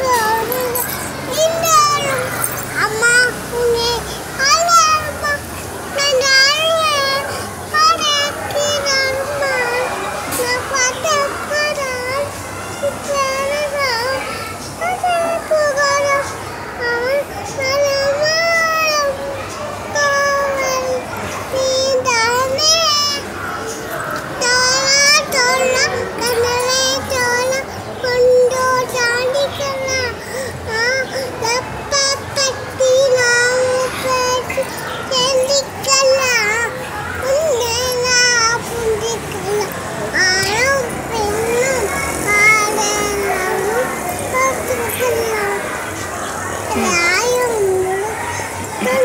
Awesome!